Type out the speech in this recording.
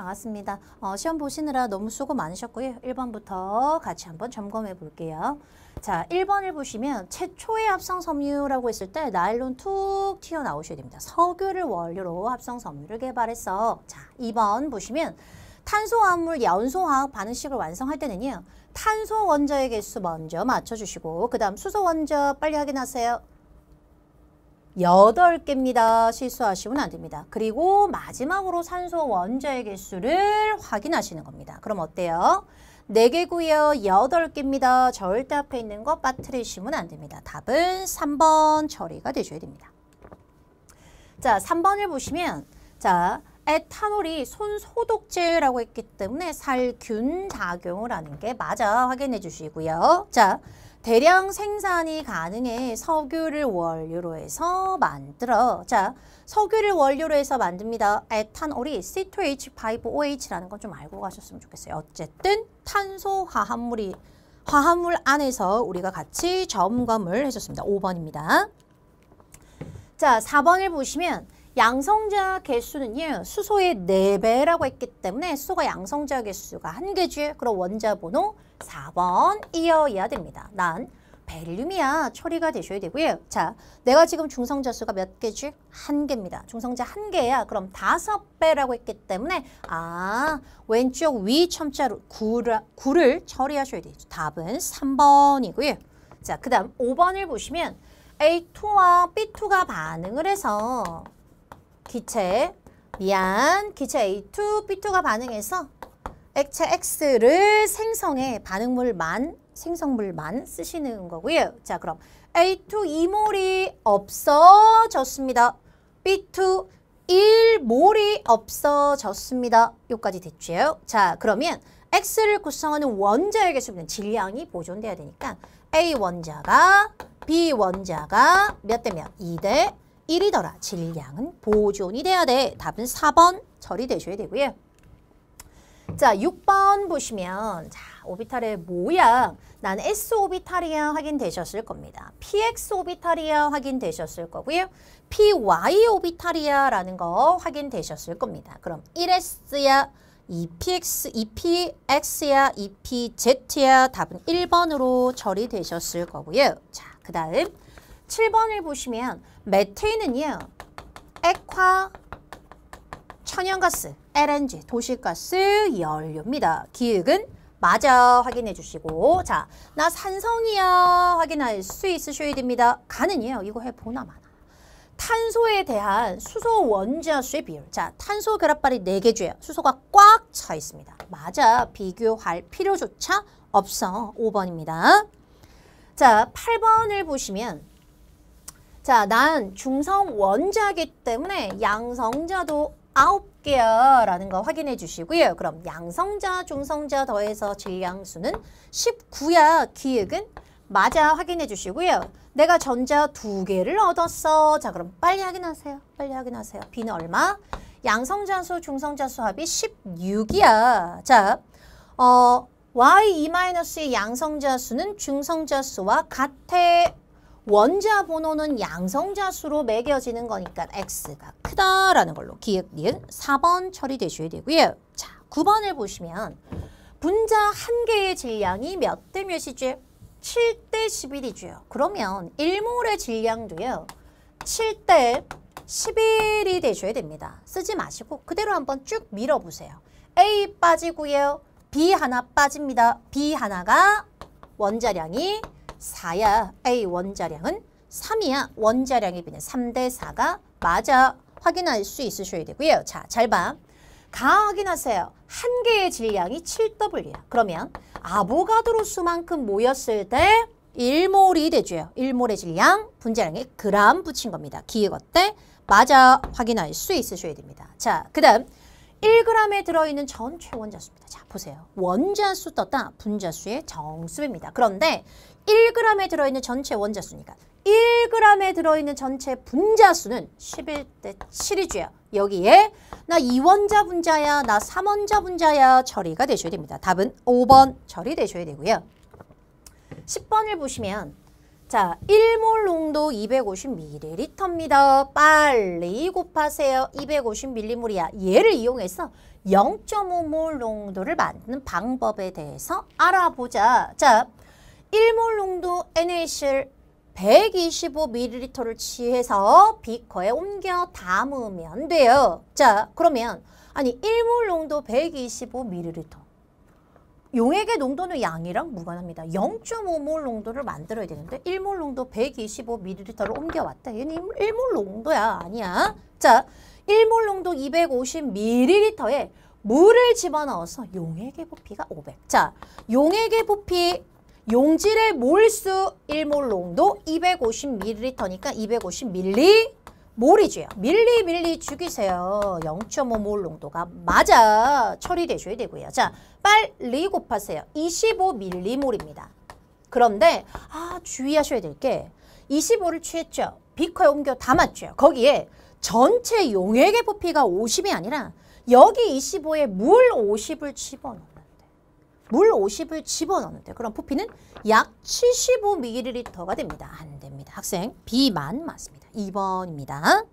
반갑습니다. 어, 시험 보시느라 너무 수고 많으셨고요. 1번부터 같이 한번 점검해 볼게요. 자, 1번을 보시면 최초의 합성 섬유라고 했을 때 나일론 툭 튀어나오셔야 됩니다. 석유를 원료로 합성 섬유를 개발했어. 자, 2번 보시면 탄소화합물 연소화학 반응식을 완성할 때는요. 탄소 원자의 개수 먼저 맞춰주시고 그 다음 수소 원자 빨리 확인하세요. 8개입니다. 실수하시면 안 됩니다. 그리고 마지막으로 산소 원자의 개수를 확인하시는 겁니다. 그럼 어때요? 4개고요. 8개입니다. 절대 앞에 있는 거 빠뜨리시면 안 됩니다. 답은 3번 처리가 되셔야 됩니다. 자, 3번을 보시면 자, 에탄올이 손소독제라고 했기 때문에 살균 작용을 하는 게 맞아 확인해 주시고요. 자, 대량 생산이 가능해 석유를 원료로 해서 만들어. 자, 석유를 원료로 해서 만듭니다. 에탄올이 C2H5OH라는 건 좀 알고 가셨으면 좋겠어요. 어쨌든 탄소 화합물이 화합물 안에서 우리가 같이 점검을 해줬습니다. 5번입니다. 자, 4번을 보시면 양성자 개수는요. 수소의 4배라고 했기 때문에 수소가 양성자 개수가 1개지. 그럼 원자 번호 4번 이어야 됩니다. 난 벨륨이야 처리가 되셔야 되고요. 자, 내가 지금 중성자 수가 몇 개지? 한 개입니다. 중성자 한 개야. 그럼 다섯 배라고 했기 때문에 아 왼쪽 위 첨자로 9를, 9를 처리하셔야 되죠. 답은 3번이고요. 자, 그 다음 5번을 보시면 A2와 B2가 반응을 해서 기체 미안 기체 A2, B2가 반응해서 액체 X를 생성해 반응물만 생성물만 쓰시는 거고요. 자 그럼 A2 2몰이 없어졌습니다. B2 1몰이 없어졌습니다. 여기까지 됐죠. 자 그러면 X를 구성하는 원자의 개수는 질량이 보존돼야 되니까 A 원자가 B 원자가 몇 대면 2대 1이더라. 질량은 보존이 돼야 돼. 답은 4번 처리되셔야 되고요. 자, 6번 보시면 자, 오비탈의 모양 난 S 오비탈이야 확인되셨을 겁니다. PX 오비탈이야 확인되셨을 거고요. PY 오비탈이야라는 거 확인되셨을 겁니다. 그럼 1S야, 2PX, 2PX야, 2PZ야 답은 1번으로 처리되셨을 거고요. 자, 그 다음 7번을 보시면 메테인은요. 액화, 천연가스, LNG, 도시가스, 연료입니다. 기획은 맞아 확인해 주시고 자, 나 산성이야 확인할 수 있으셔야 됩니다. 가는요. 이거 해보나 마나. 탄소에 대한 수소 원자 수의 비율. 자, 탄소 결합발이 4개 주요 수소가 꽉 차 있습니다. 맞아. 비교할 필요조차 없어. 5번입니다. 자, 8번을 보시면 자, 난 중성 원자기 때문에 양성자도 9개야 라는 거 확인해 주시고요. 그럼 양성자, 중성자 더해서 질량수는 19야. 기획은 맞아 확인해 주시고요. 내가 전자 두 개를 얻었어. 자, 그럼 빨리 확인하세요. 빨리 확인하세요. B는 얼마? 양성자수, 중성자수 합이 16이야. 자, 어, Y2-의 양성자수는 중성자수와 같아. 원자 번호는 양성자 수로 매겨지는 거니까 x가 크다라는 걸로 기억, 니은 4번 처리되셔야 되고요. 자, 9번을 보시면 분자 한 개의 질량이 몇 대 몇이죠? 7대 11이죠. 그러면 1몰의 질량도요. 7대 11이 되셔야 됩니다. 쓰지 마시고 그대로 한번 쭉 밀어보세요. A 빠지고요. B 하나 빠집니다. B 하나가 원자량이 4야. A 원자량은 3이야. 원자량의 비는 3대 4가 맞아. 확인할 수 있으셔야 되고요. 자, 잘 봐. 가 확인하세요. 한 개의 질량이 7W야. 그러면 아보가드로 수만큼 모였을 때 1몰이 되죠. 1몰의 질량, 분자량에 그람 붙인 겁니다. 기억 어때? 맞아. 확인할 수 있으셔야 됩니다. 자, 그 다음 1g에 들어있는 전체 원자수입니다. 자, 보세요. 원자수 떴다. 분자수의 정수입니다. 그런데 1g에 들어있는 전체 원자수니까 1g에 들어있는 전체 분자수는 11대 7이죠. 여기에 나 2원자 분자야, 나 3원자 분자야 처리가 되셔야 됩니다. 답은 5번 처리되셔야 되고요. 10번을 보시면 자, 1몰 농도 250ml입니다. 빨리 곱하세요. 250ml이야. 얘를 이용해서 0.5몰 농도를 만드는 방법에 대해서 알아보자. 자, 1몰 농도 NaCl 125ml를 취해서 비커에 옮겨 담으면 돼요. 자, 그러면 아니 1몰 농도 125ml 용액의 농도는 양이랑 무관합니다. 0.5몰 농도를 만들어야 되는데 1몰 농도 125ml를 옮겨왔다. 얘는 1몰 농도야. 아니야. 자, 1몰 농도 250ml에 물을 집어넣어서 용액의 부피가 500. 자, 용액의 부피 용질의 몰수 1몰 농도 250ml니까 250ml 몰이죠. 밀리 밀리 죽이세요. 0.5몰 농도가 맞아 처리되셔야 되고요. 자, 빨리 곱하세요. 25밀리몰입니다. 그런데 아 주의하셔야 될 게 25를 취했죠. 비커에 옮겨 담았죠. 거기에 전체 용액의 부피가 50이 아니라 여기 25에 물 50을 집어넣는데 물 50을 집어넣는데 그럼 부피는 약 75ml가 됩니다. 안 됩니다. 학생 B만 맞습니다. 2번입니다.